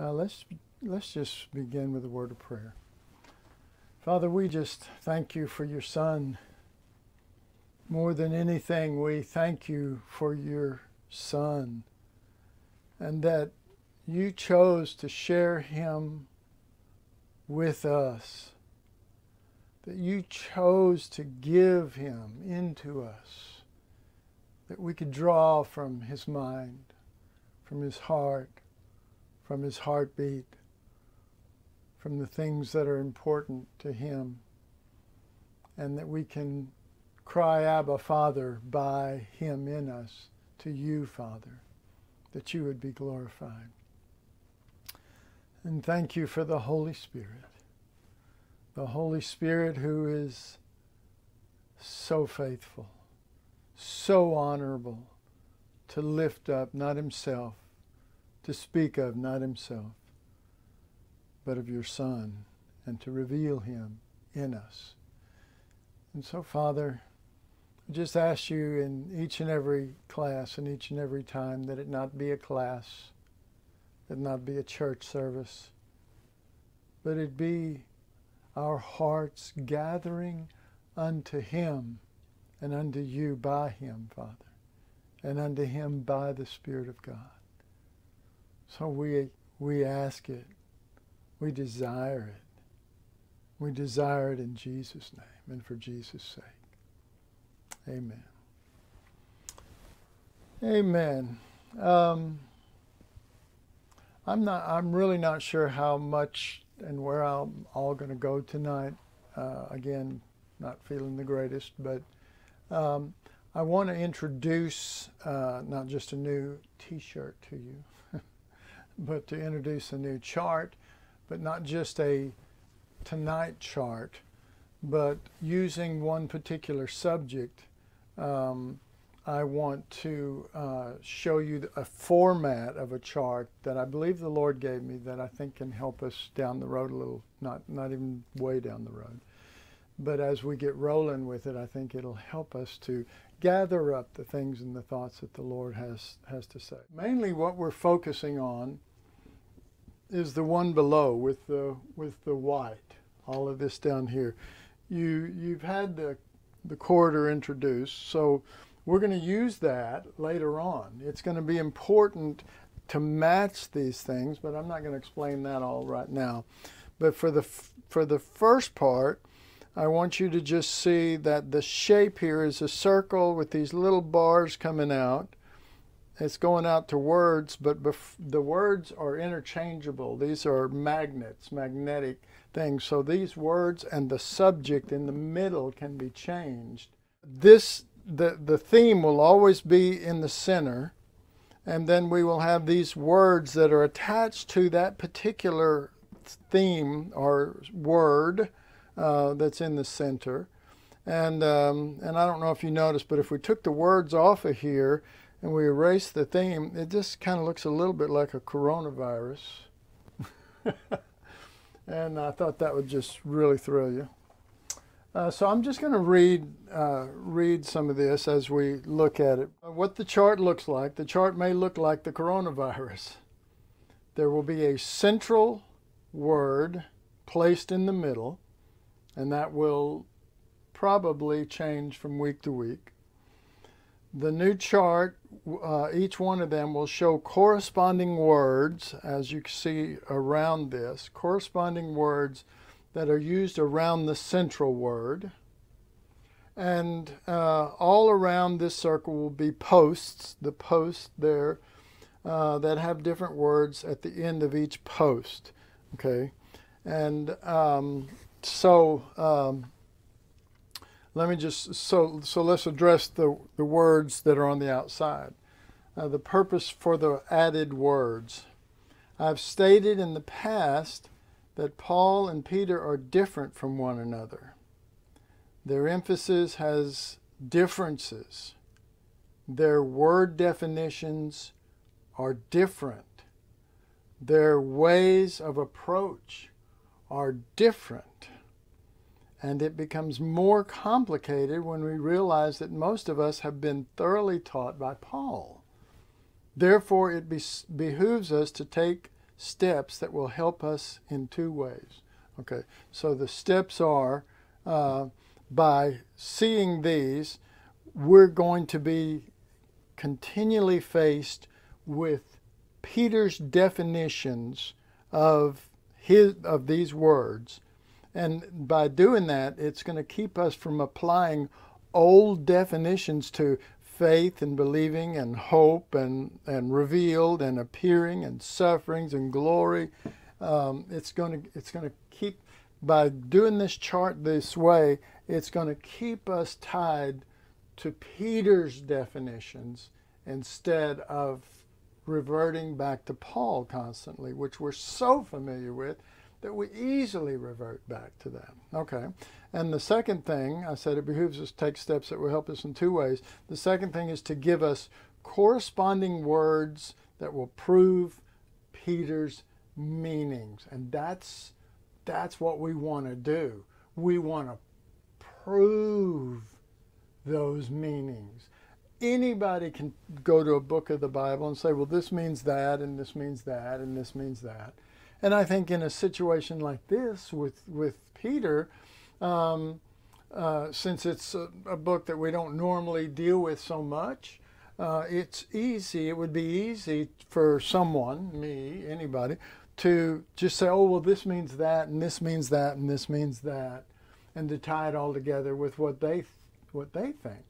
Uh, let's let's just begin with a word of prayer. Father, we just thank you for your Son. More than anything, we thank you for your Son and that you chose to share him with us, that you chose to give him into us, that we could draw from his mind, from his heart, from his heartbeat, from the things that are important to him, and that we can cry, Abba, Father, by him in us, to you, Father that you would be glorified. And thank you for the Holy Spirit. The Holy Spirit who is so faithful, so honorable to lift up not himself, to speak of not himself, but of your Son, and to reveal him in us. And so, Father, I just ask you in each and every class and each and every time that it not be a class, that not be a church service, but it be our hearts gathering unto Him and unto you by Him, Father, and unto Him by the Spirit of God. So we, we ask it. We desire it. We desire it in Jesus' name and for Jesus' sake. Amen. Amen. Um, I'm not. I'm really not sure how much and where I'm all going to go tonight. Uh, again, not feeling the greatest, but um, I want to introduce uh, not just a new T-shirt to you, but to introduce a new chart, but not just a tonight chart, but using one particular subject um, I want to uh, show you a format of a chart that I believe the Lord gave me that I think can help us down the road a little, not, not even way down the road. But as we get rolling with it, I think it'll help us to gather up the things and the thoughts that the Lord has, has to say. Mainly what we're focusing on is the one below with the, with the white, all of this down here. You, you've had the the corridor introduced. So we're going to use that later on. It's going to be important to match these things, but I'm not going to explain that all right now. But for the for the first part, I want you to just see that the shape here is a circle with these little bars coming out. It's going out to words, but the words are interchangeable. These are magnets, magnetic things. So these words and the subject in the middle can be changed. This the, the theme will always be in the center, and then we will have these words that are attached to that particular theme or word uh, that's in the center. And, um, and I don't know if you noticed, but if we took the words off of here and we erase the theme, it just kind of looks a little bit like a coronavirus. and I thought that would just really thrill you. Uh, so I'm just going to read uh, read some of this as we look at it. What the chart looks like. The chart may look like the coronavirus. There will be a central word placed in the middle, and that will probably change from week to week. The new chart, uh, each one of them will show corresponding words, as you can see around this, corresponding words that are used around the central word. And uh, all around this circle will be posts, the posts there, uh, that have different words at the end of each post. Okay? And um, so um, let me just so so let's address the the words that are on the outside. Uh, the purpose for the added words. I've stated in the past that Paul and Peter are different from one another. Their emphasis has differences. Their word definitions are different. Their ways of approach are different. And it becomes more complicated when we realize that most of us have been thoroughly taught by Paul. Therefore, it behooves us to take steps that will help us in two ways. Okay, so the steps are uh, by seeing these, we're going to be continually faced with Peter's definitions of his of these words. And by doing that, it's going to keep us from applying old definitions to faith and believing and hope and, and revealed and appearing and sufferings and glory. Um, it's going to it's going to keep by doing this chart this way. It's going to keep us tied to Peter's definitions instead of reverting back to Paul constantly, which we're so familiar with that we easily revert back to that. Okay. And the second thing, I said it behooves us to take steps that will help us in two ways. The second thing is to give us corresponding words that will prove Peter's meanings. And that's that's what we want to do. We want to prove those meanings. Anybody can go to a book of the Bible and say, well, this means that, and this means that, and this means that. And I think in a situation like this with, with Peter, um, uh, since it's a, a, book that we don't normally deal with so much, uh, it's easy, it would be easy for someone, me, anybody, to just say, oh, well, this means that, and this means that, and this means that, and to tie it all together with what they, what they think.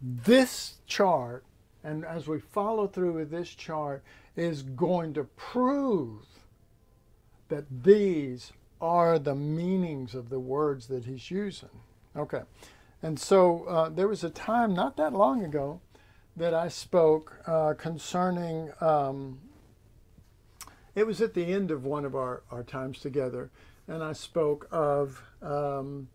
This chart, and as we follow through with this chart, is going to prove that these are the meanings of the words that he's using. Okay. And so uh, there was a time not that long ago that I spoke uh, concerning, um, it was at the end of one of our, our times together, and I spoke of um,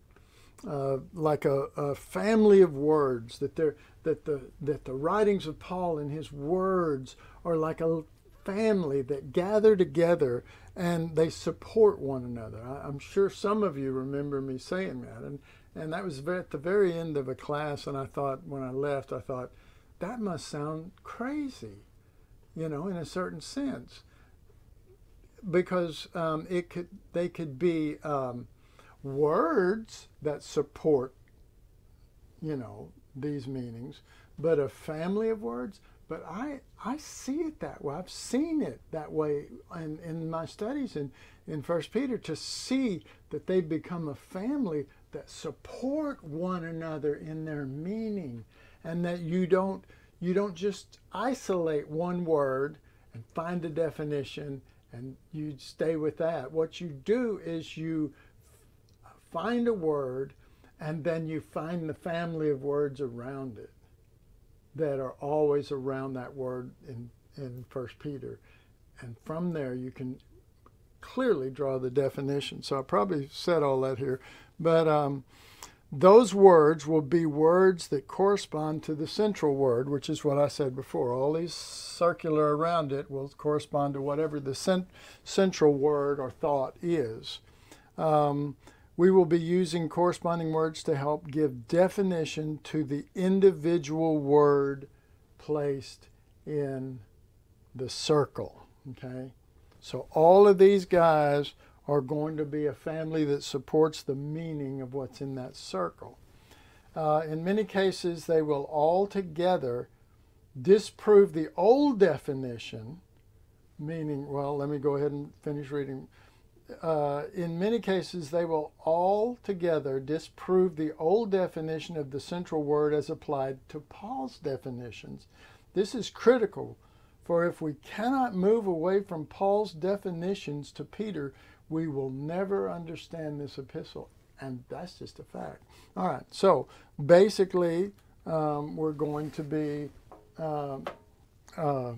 uh, like a, a, family of words that, that, the, that the writings of Paul and his words are like a family that gather together and they support one another. I, am sure some of you remember me saying that, and and that was at the very end of a class. And I thought when I left, I thought that must sound crazy, you know, in a certain sense, because um, it could they could be um, words that support, you know, these meanings, but a family of words but I, I see it that way. I've seen it that way in, in my studies in, in First Peter to see that they become a family that support one another in their meaning and that you don't you don't just isolate one word and find a definition and you stay with that. What you do is you find a word and then you find the family of words around it that are always around that word in, in First Peter. And from there, you can clearly draw the definition. So I probably said all that here. But um, those words will be words that correspond to the central word, which is what I said before. All these circular around it will correspond to whatever the cent- central word or thought is. Um, we will be using corresponding words to help give definition to the individual word placed in the circle. Okay? So all of these guys are going to be a family that supports the meaning of what's in that circle. Uh, in many cases, they will all together disprove the old definition, meaning, well, let me go ahead and finish reading uh, in many cases, they will all together disprove the old definition of the central word as applied to Paul's definitions. This is critical, for if we cannot move away from Paul's definitions to Peter, we will never understand this epistle. And that's just a fact. All right, so basically, um, we're going to be, uh, uh,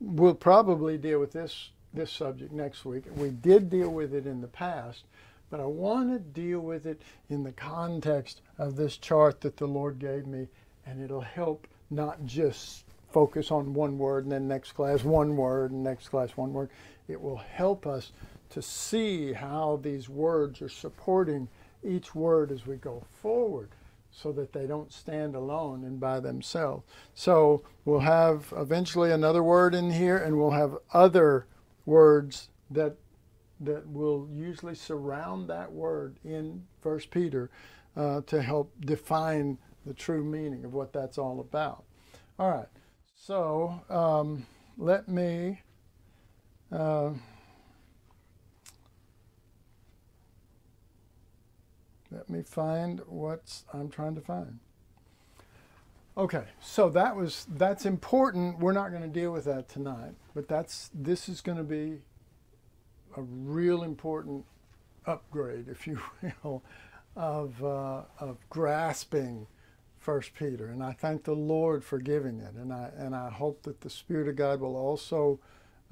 we'll probably deal with this this subject next week. We did deal with it in the past, but I want to deal with it in the context of this chart that the Lord gave me, and it'll help not just focus on one word and then next class one word and next class one word. It will help us to see how these words are supporting each word as we go forward so that they don't stand alone and by themselves. So we'll have eventually another word in here and we'll have other words that that will usually surround that word in First Peter uh, to help define the true meaning of what that's all about. All right, so um, let me. Uh, let me find what I'm trying to find. Okay, so that was that's important. We're not going to deal with that tonight, but that's this is going to be a real important upgrade, if you will, of uh, of grasping First Peter, and I thank the Lord for giving it, and I and I hope that the Spirit of God will also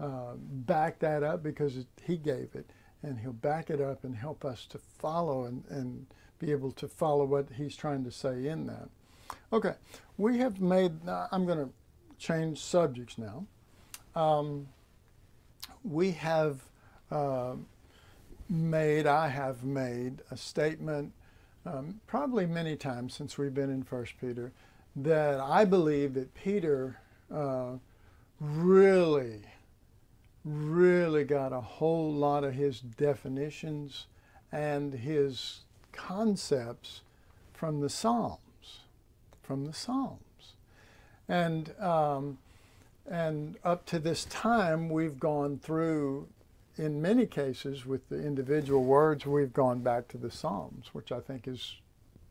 uh, back that up because it, He gave it, and He'll back it up and help us to follow and and be able to follow what He's trying to say in that. Okay, we have made. Uh, I'm going to change subjects now. Um, we have uh, made. I have made a statement, um, probably many times since we've been in First Peter, that I believe that Peter uh, really, really got a whole lot of his definitions and his concepts from the Psalms from the Psalms. And, um, and up to this time, we've gone through, in many cases, with the individual words, we've gone back to the Psalms, which I think is,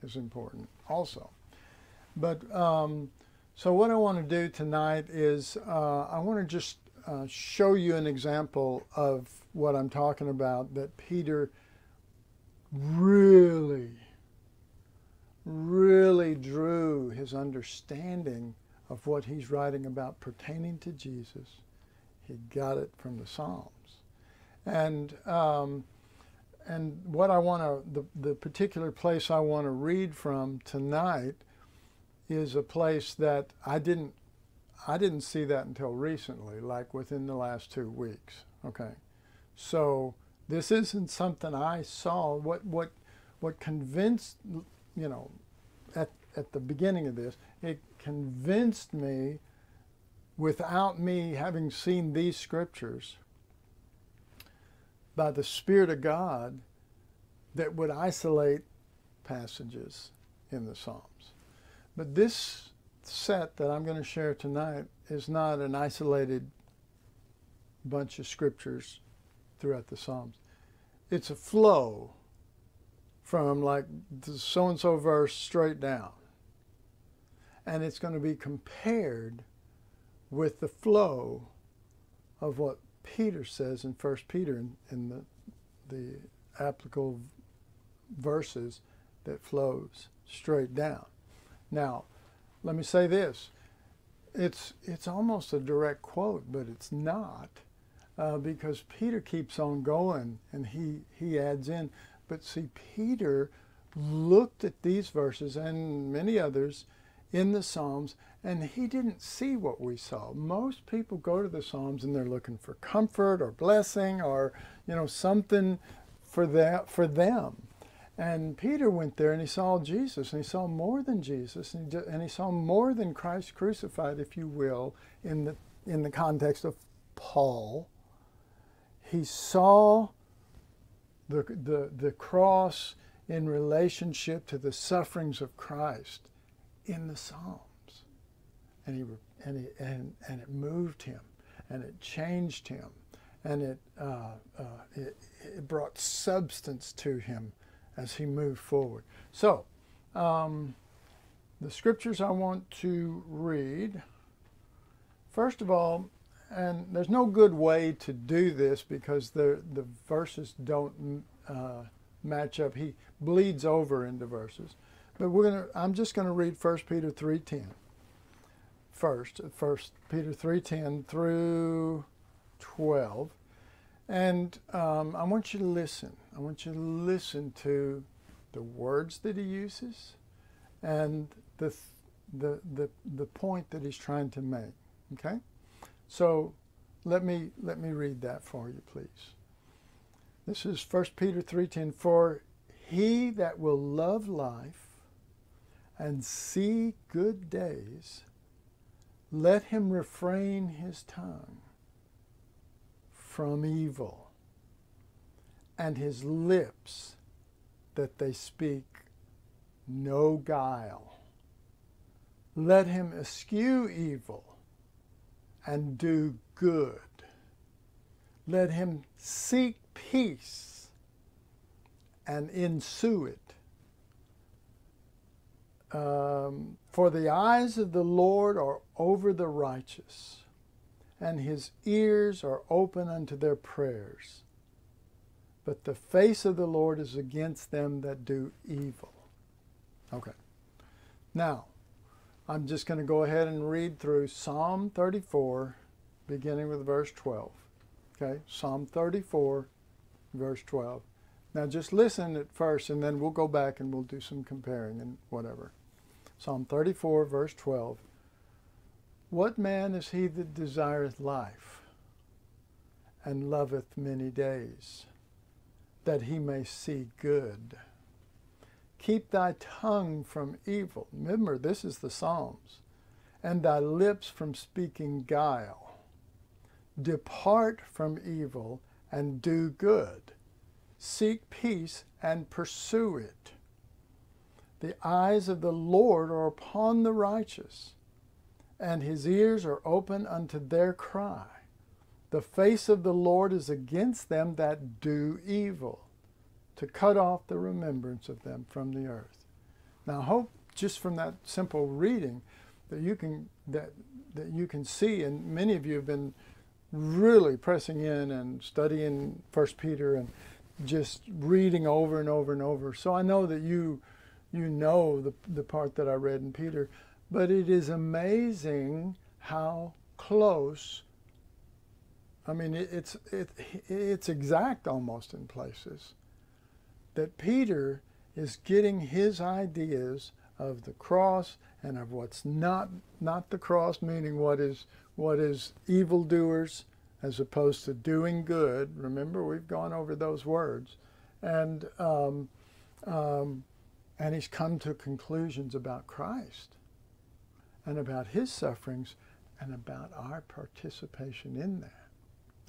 is important also. But um, so, what I want to do tonight is uh, I want to just uh, show you an example of what I'm talking about that Peter really really drew his understanding of what he's writing about pertaining to Jesus. He got it from the Psalms. And, um, and what I want to, the, the particular place I want to read from tonight is a place that I didn't, I didn't see that until recently, like within the last two weeks. Okay. So this isn't something I saw. What, what, what convinced you know, at, at the beginning of this, it convinced me without me having seen these scriptures by the Spirit of God that would isolate passages in the Psalms. But this set that I'm going to share tonight is not an isolated bunch of scriptures throughout the Psalms. It's a flow from like the so and so verse straight down. And it's going to be compared with the flow of what Peter says in First Peter in, in the, the applicable verses that flows straight down. Now, let me say this. It's, it's almost a direct quote, but it's not uh, because Peter keeps on going and he, he adds in, but see, Peter looked at these verses and many others in the Psalms, and he didn't see what we saw. Most people go to the Psalms and they're looking for comfort or blessing or, you know, something for that for them. And Peter went there and he saw Jesus, and he saw more than Jesus, and he, and he saw more than Christ crucified, if you will, in the in the context of Paul. He saw the, the, the cross in relationship to the sufferings of Christ in the Psalms. And, he, and, he, and, and it moved him, and it changed him, and it, uh, uh, it, it, brought substance to him as he moved forward. So, um, the scriptures I want to read, first of all, and there's no good way to do this because the the verses don't uh, match up. He bleeds over into verses, but we're gonna. I'm just going to read 1 Peter 3:10 first. 1 Peter 3:10 through 12, and um, I want you to listen. I want you to listen to the words that he uses, and the the the the point that he's trying to make. Okay. So let me let me read that for you, please. This is 1 Peter 3:10 for he that will love life and see good days let him refrain his tongue from evil, and his lips that they speak no guile. Let him eschew evil and do good. Let him seek peace and ensue it. Um, for the eyes of the Lord are over the righteous, and his ears are open unto their prayers. But the face of the Lord is against them that do evil. Okay. Now, I'm just going to go ahead and read through Psalm 34, beginning with verse 12. Okay, Psalm 34, verse 12. Now just listen at first, and then we'll go back and we'll do some comparing and whatever. Psalm 34, verse 12. What man is he that desireth life and loveth many days, that he may see good? Keep thy tongue from evil. Remember, this is the Psalms. And thy lips from speaking guile. Depart from evil and do good. Seek peace and pursue it. The eyes of the Lord are upon the righteous, and his ears are open unto their cry. The face of the Lord is against them that do evil to cut off the remembrance of them from the earth. Now, I hope just from that simple reading that you can that that you can see, and many of you have been really pressing in and studying First Peter and just reading over and over and over. So I know that you you know the the part that I read in Peter, but it is amazing how close. I mean, it, it's it, it's exact almost in places that Peter is getting his ideas of the cross and of what's not not the cross, meaning what is what is evildoers as opposed to doing good. Remember, we've gone over those words, and um, um, and he's come to conclusions about Christ and about his sufferings and about our participation in that.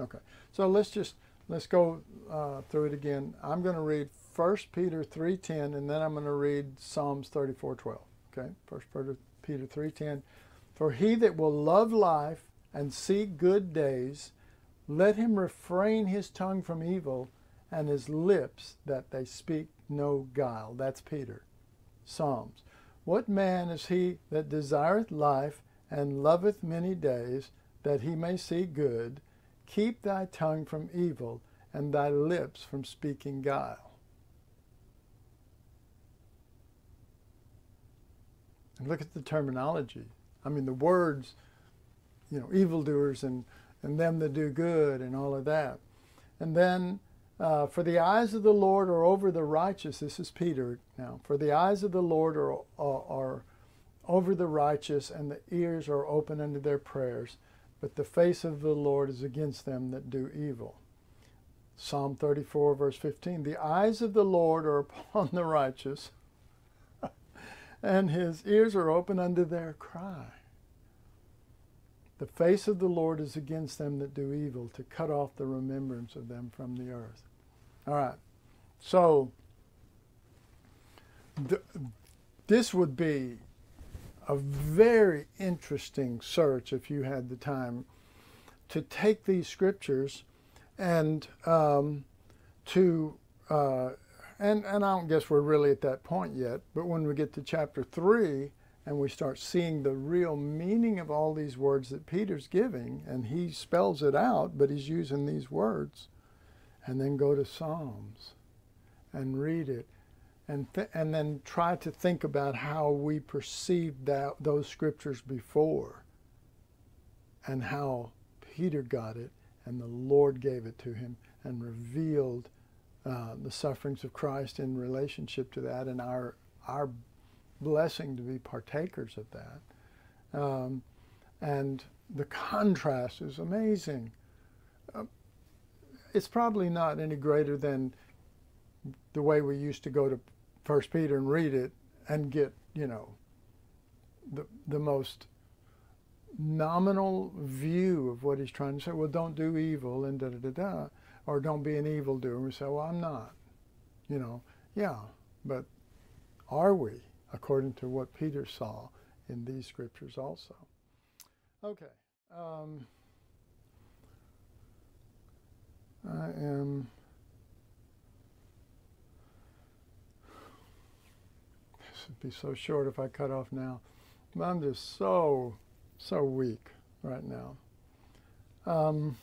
Okay, so let's just let's go uh, through it again. I'm going to read 1 Peter 3.10, and then I'm going to read Psalms 34.12. Okay, 1 Peter 3.10. For he that will love life and see good days, let him refrain his tongue from evil and his lips that they speak no guile. That's Peter. Psalms. What man is he that desireth life and loveth many days, that he may see good? Keep thy tongue from evil and thy lips from speaking guile. And look at the terminology. I mean, the words, you know, evildoers and, and them that do good and all of that. And then, uh, for the eyes of the Lord are over the righteous. This is Peter now. For the eyes of the Lord are, are, are over the righteous, and the ears are open unto their prayers. But the face of the Lord is against them that do evil. Psalm 34, verse 15. The eyes of the Lord are upon the righteous and his ears are open unto their cry. The face of the Lord is against them that do evil, to cut off the remembrance of them from the earth. All right. So, th- this would be a very interesting search if you had the time to take these scriptures and um, to uh, and, and I don't guess we're really at that point yet, but when we get to chapter 3 and we start seeing the real meaning of all these words that Peter's giving, and he spells it out, but he's using these words, and then go to Psalms and read it, and, and then try to think about how we perceived that, those scriptures before and how Peter got it and the Lord gave it to him and revealed uh, the sufferings of Christ in relationship to that and our, our blessing to be partakers of that. Um, and the contrast is amazing. Uh, it's probably not any greater than the way we used to go to First Peter and read it and get, you know, the, the most nominal view of what he's trying to say. Well, don't do evil and da da da da, or don't be an evildoer. We say, well, I'm not. You know, yeah, but are we, according to what Peter saw in these scriptures also? Okay. Um, I am. This would be so short if I cut off now. I'm just so, so weak right now. Um,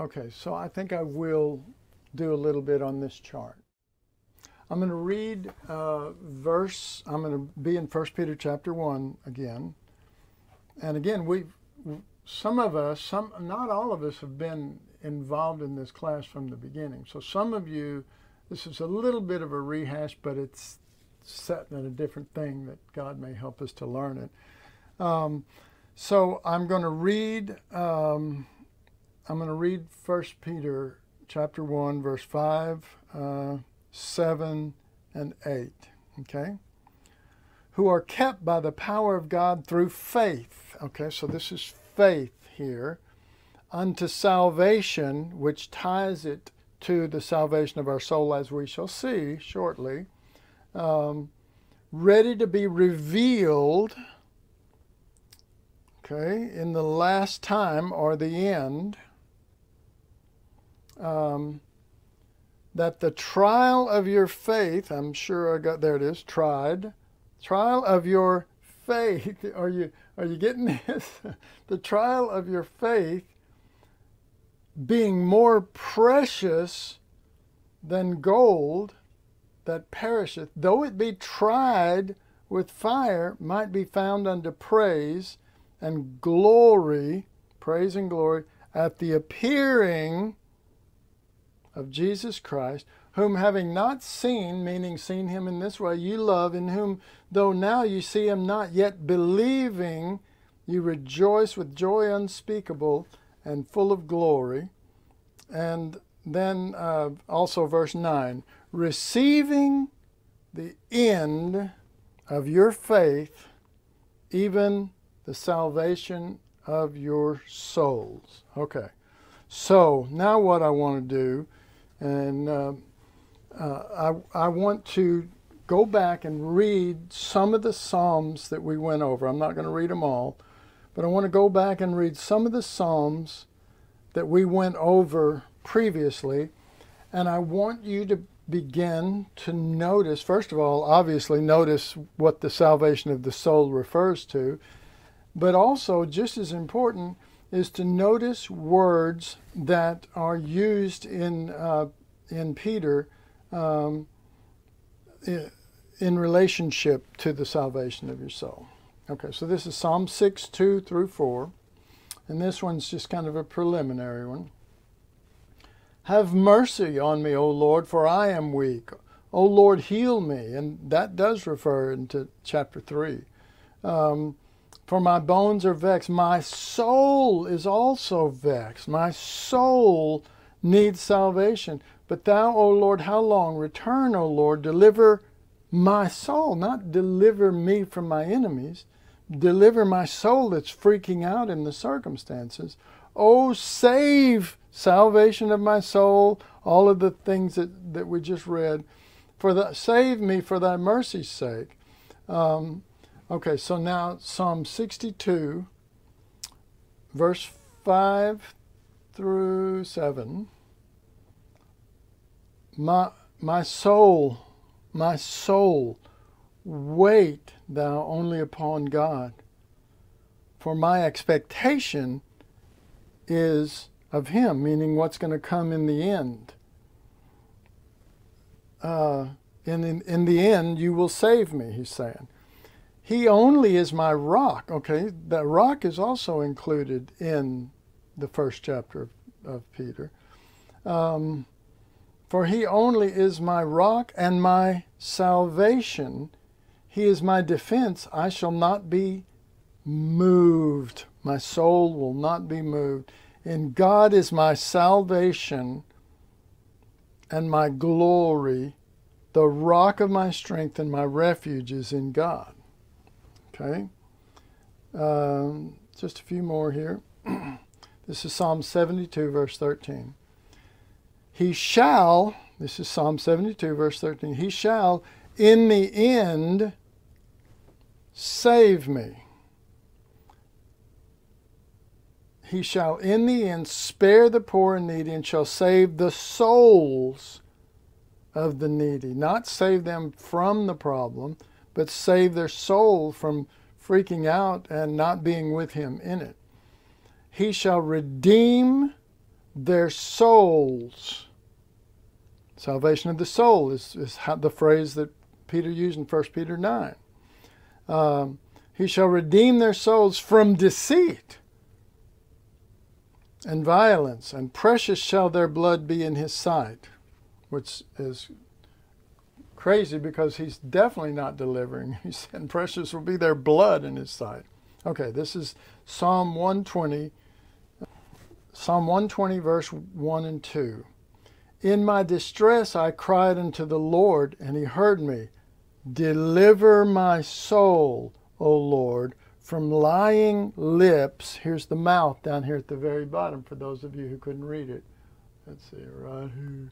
okay, so I think I will do a little bit on this chart. I'm going to read uh, verse. I'm going to be in 1 Peter chapter one again, and again we, some of us, some not all of us have been involved in this class from the beginning. So some of you, this is a little bit of a rehash, but it's set in a different thing that God may help us to learn it. Um, so I'm going to read. Um, I'm going to read 1 Peter chapter one, verse five. Uh, 7, and 8. Okay? Who are kept by the power of God through faith. Okay, so this is faith here. Unto salvation, which ties it to the salvation of our soul, as we shall see shortly. Um, ready to be revealed, okay, in the last time or the end. Um, that the trial of your faith, I'm sure I got there it is, tried, trial of your faith, are you are you getting this? the trial of your faith being more precious than gold that perisheth, though it be tried with fire, might be found unto praise and glory, praise and glory, at the appearing of Jesus Christ, whom having not seen, meaning seen him in this way, you love, in whom, though now you see him not yet believing, you rejoice with joy unspeakable and full of glory. And then uh, also verse 9 receiving the end of your faith, even the salvation of your souls. Okay, so now what I want to do and uh, uh, I, I want to go back and read some of the Psalms that we went over. I'm not going to read them all, but I want to go back and read some of the Psalms that we went over previously. And I want you to begin to notice, first of all, obviously, notice what the salvation of the soul refers to, but also, just as important, is to notice words that are used in, uh, in Peter um, in relationship to the salvation of your soul. Okay, so this is Psalm 6, 2 through 4. And this one's just kind of a preliminary one. Have mercy on me, O Lord, for I am weak. O Lord, heal me. And that does refer into chapter 3. Um, for my bones are vexed. My soul is also vexed. My soul needs salvation. But thou, O Lord, how long? Return, O Lord, deliver my soul, not deliver me from my enemies. Deliver my soul that's freaking out in the circumstances. Oh, save salvation of my soul, all of the things that, that we just read. For the, save me for thy mercy's sake. Um, Okay, so now Psalm 62, verse 5 through 7. My, my soul, my soul, wait thou only upon God, for my expectation is of Him, meaning what's going to come in the end. Uh, in, in, in the end, you will save me, he's saying. He only is my rock. Okay, that rock is also included in the first chapter of, of Peter. Um, for he only is my rock and my salvation. He is my defense. I shall not be moved. My soul will not be moved. In God is my salvation. and my glory, the rock of my strength and my refuge is in God. Okay? Um, just a few more here. this is Psalm 72, verse 13. He shall, this is Psalm 72, verse 13, he shall in the end save me. He shall in the end spare the poor and needy and shall save the souls of the needy. Not save them from the problem, but save their soul from freaking out and not being with him in it. He shall redeem their souls. Salvation of the soul is, is the phrase that Peter used in 1 Peter 9. Um, he shall redeem their souls from deceit and violence, and precious shall their blood be in his sight, which is crazy because he's definitely not delivering. He said, precious will be their blood in his sight. Okay, this is Psalm 120, Psalm 120, verse 1 and 2. In my distress I cried unto the Lord, and he heard me. Deliver my soul, O Lord, from lying lips. Here's the mouth down here at the very bottom for those of you who couldn't read it. Let's see, right here.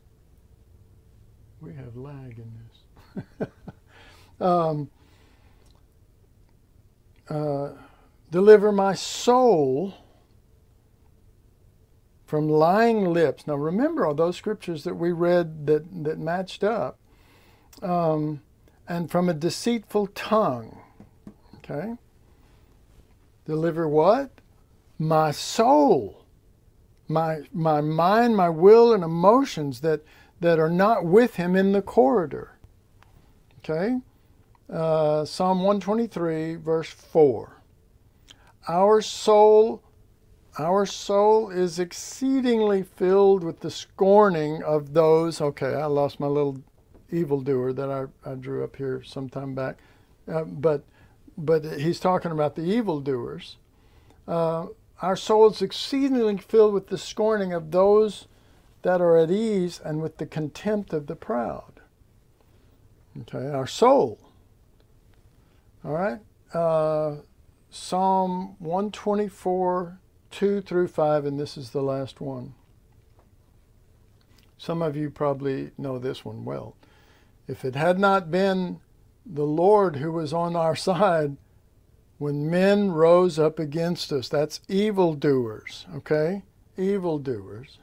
We have lag in this. um, uh, deliver my soul from lying lips. Now remember all those scriptures that we read that, that matched up. Um, and from a deceitful tongue. Okay? Deliver what? My soul, my, my mind, my will, and emotions that, that are not with him in the corridor. Okay? Uh, Psalm 123, verse 4. Our soul, our soul is exceedingly filled with the scorning of those. Okay, I lost my little evildoer that I, I drew up here some time back. Uh, but but he's talking about the evildoers. Uh, our soul is exceedingly filled with the scorning of those that are at ease and with the contempt of the proud. Okay, our soul. All right. Uh, Psalm 124, 2 through 5, and this is the last one. Some of you probably know this one well. If it had not been the Lord who was on our side when men rose up against us, that's evildoers, okay? Evildoers.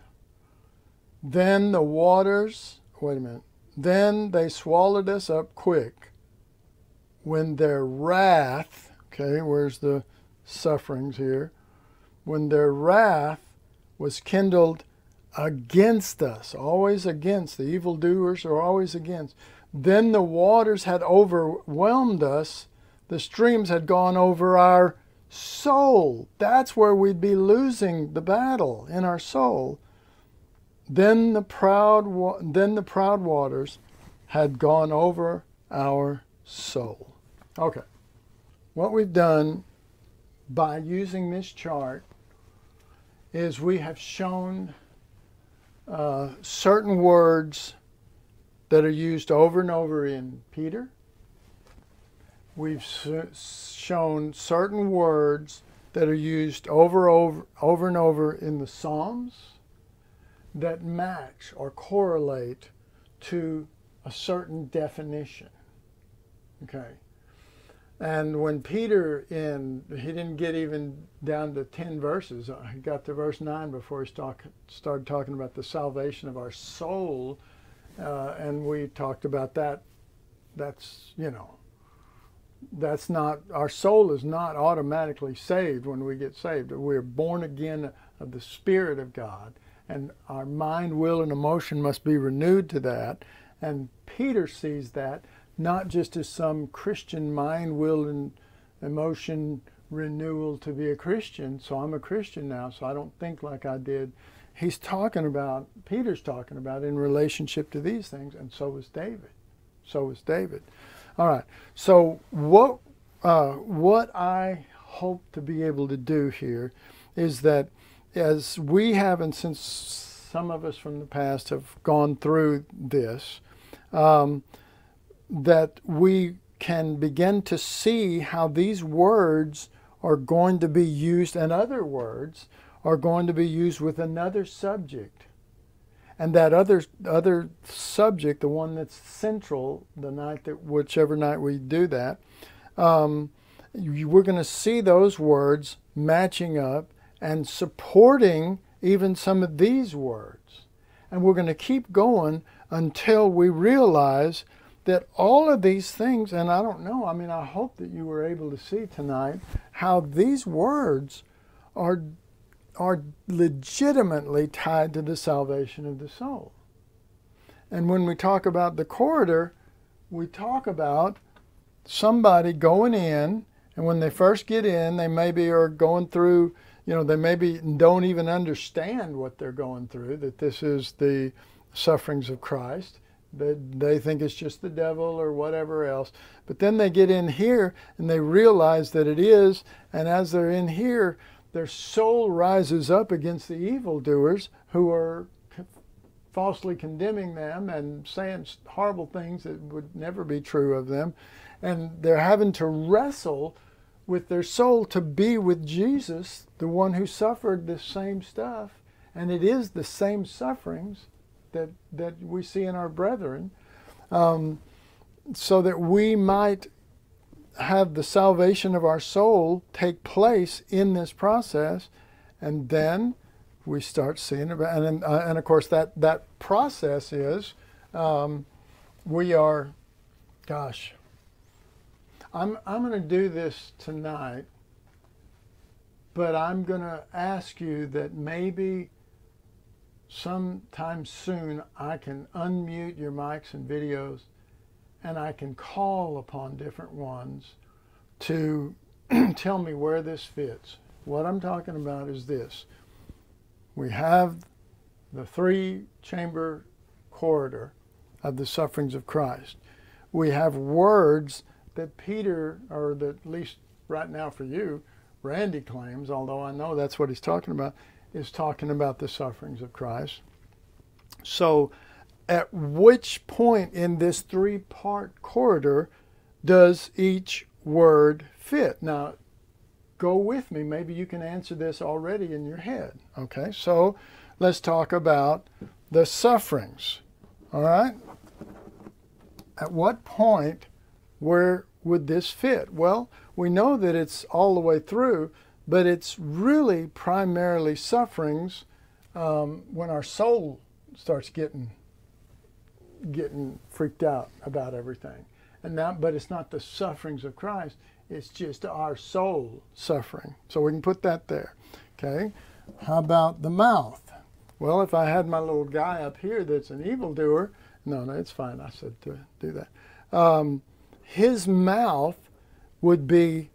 Then the waters, wait a minute, then they swallowed us up quick when their wrath, okay, where's the sufferings here? When their wrath was kindled against us, always against. The evildoers are always against. Then the waters had overwhelmed us, the streams had gone over our soul. That's where we'd be losing the battle in our soul. Then the proud, then the proud waters had gone over our soul. Okay, what we've done by using this chart is we have shown uh, certain words that are used over and over in Peter. We've shown certain words that are used over, over, over and over in the Psalms that match or correlate to a certain definition. Okay. And when Peter in he didn't get even down to 10 verses. Uh, he got to verse 9 before he talk, started talking about the salvation of our soul. Uh, and we talked about that. That's, you know, that's not, our soul is not automatically saved when we get saved. We're born again of the Spirit of God. And our mind, will, and emotion must be renewed to that. And Peter sees that not just as some Christian mind, will, and emotion renewal to be a Christian. So I'm a Christian now, so I don't think like I did. He's talking about, Peter's talking about in relationship to these things, and so was David. So was David. All right. So what uh, what I hope to be able to do here is that as we have, and since some of us from the past have gone through this, um, that we can begin to see how these words are going to be used, and other words are going to be used with another subject. And that other other subject, the one that's central, the night that whichever night we do that, um, we're going to see those words matching up and supporting even some of these words. And we're going to keep going until we realize that all of these things, and I don't know, I mean, I hope that you were able to see tonight how these words are, are legitimately tied to the salvation of the soul. And when we talk about the corridor, we talk about somebody going in, and when they first get in, they maybe are going through, you know, they maybe don't even understand what they're going through, that this is the sufferings of Christ they, they think it's just the devil or whatever else. But then they get in here and they realize that it is. And as they're in here, their soul rises up against the evildoers who are falsely condemning them and saying horrible things that would never be true of them. And they're having to wrestle with their soul to be with Jesus, the one who suffered the same stuff. And it is the same sufferings that, that we see in our brethren, um, so that we might have the salvation of our soul take place in this process, and then we start seeing about, and, uh, and of course that, that process is um, we are, gosh, I'm, I'm going to do this tonight, but I'm going to ask you that maybe sometime soon I can unmute your mics and videos and I can call upon different ones to tell me where this fits. What I'm talking about is this. We have the three chamber corridor of the sufferings of Christ. We have words that Peter, or that at least right now for you, Randy claims, although I know that's what he's talking about, is talking about the sufferings of Christ. So, at which point in this three part corridor does each word fit? Now, go with me. Maybe you can answer this already in your head. Okay, so let's talk about the sufferings. All right? At what point, where would this fit? Well, we know that it's all the way through but it's really primarily sufferings um, when our soul starts getting getting freaked out about everything. And that, but it's not the sufferings of Christ. It's just our soul suffering. So we can put that there. Okay. How about the mouth? Well, if I had my little guy up here that's an evildoer, no, no, it's fine. I said to do that. Um, his mouth would be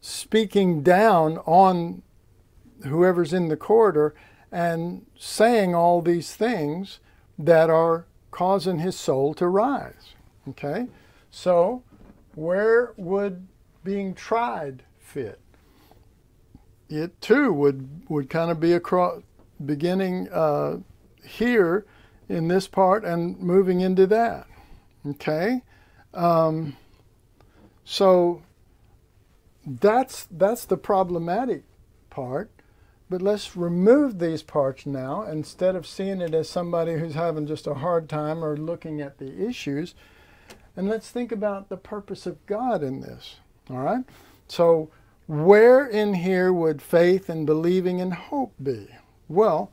speaking down on whoever's in the corridor and saying all these things that are causing his soul to rise. Okay? So, where would being tried fit? It too would, would kind of be across, beginning uh, here in this part and moving into that. Okay? Um, so, that's that's the problematic part. But let's remove these parts now instead of seeing it as somebody who's having just a hard time or looking at the issues. And let's think about the purpose of God in this. All right? So, where in here would faith and believing and hope be? Well,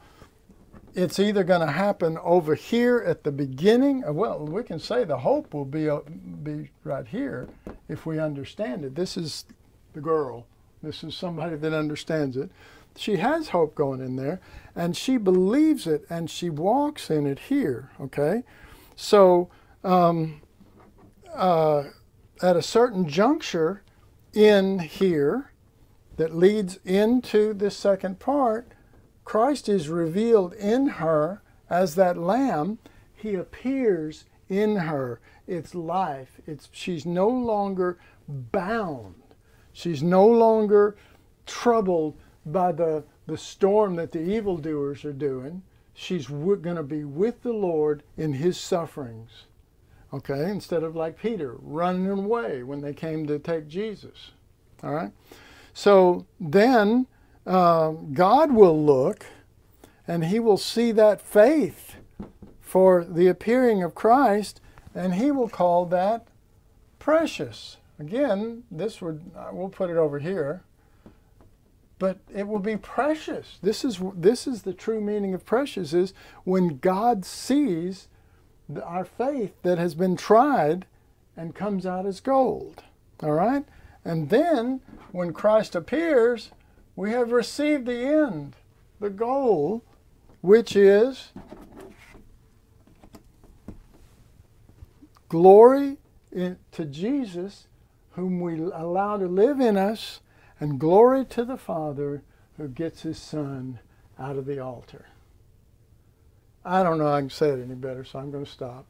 it's either going to happen over here at the beginning. Well, we can say the hope will be, uh, be right here if we understand it. This is the girl. This is somebody that understands it. She has hope going in there, and she believes it, and she walks in it here. Okay, so um, uh, at a certain juncture in here that leads into this second part, Christ is revealed in her as that lamb. He appears in her. It's life. It's she's no longer bound She's no longer troubled by the, the storm that the evildoers are doing. she's going to be with the Lord in his sufferings. Okay, instead of like Peter running away when they came to take Jesus. All right, so then um, God will look and he will see that faith for the appearing of Christ and he will call that precious. Again, this would, we'll put it over here but it will be precious. This is this is the true meaning of precious is when God sees our faith that has been tried and comes out as gold. All right? And then when Christ appears, we have received the end, the goal, which is glory in, to Jesus, whom we allow to live in us and glory to the Father who gets his Son out of the altar. I don't know I can say it any better, so I'm going to stop.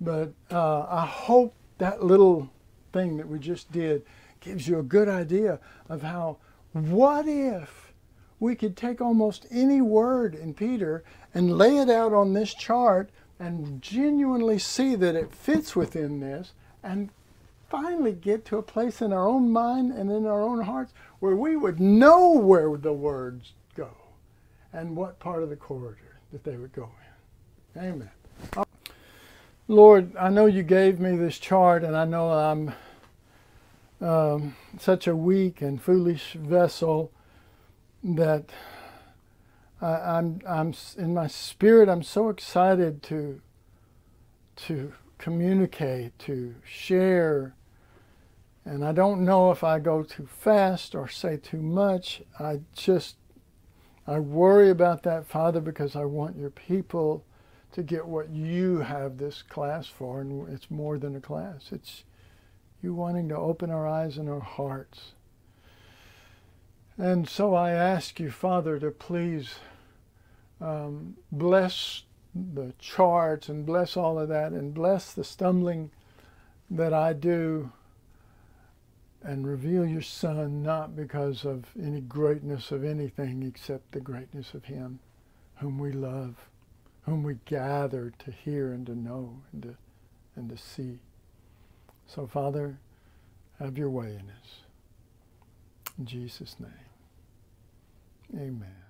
But uh, I hope that little thing that we just did gives you a good idea of how, what if we could take almost any word in Peter and lay it out on this chart and genuinely see that it fits within this and finally get to a place in our own mind and in our own hearts where we would know where the words go and what part of the corridor that they would go in. Amen. Lord, I know you gave me this chart, and I know I'm um, such a weak and foolish vessel that I, I'm, I'm in my spirit. I'm so excited to to communicate, to share. And I don't know if I go too fast or say too much. I just, I worry about that, Father, because I want your people to get what you have this class for. And it's more than a class, it's you wanting to open our eyes and our hearts. And so I ask you, Father, to please um, bless the charts and bless all of that and bless the stumbling that I do and reveal your Son not because of any greatness of anything except the greatness of Him whom we love, whom we gather to hear and to know and to, and to see. So, Father, have your way in us. In Jesus' name, amen.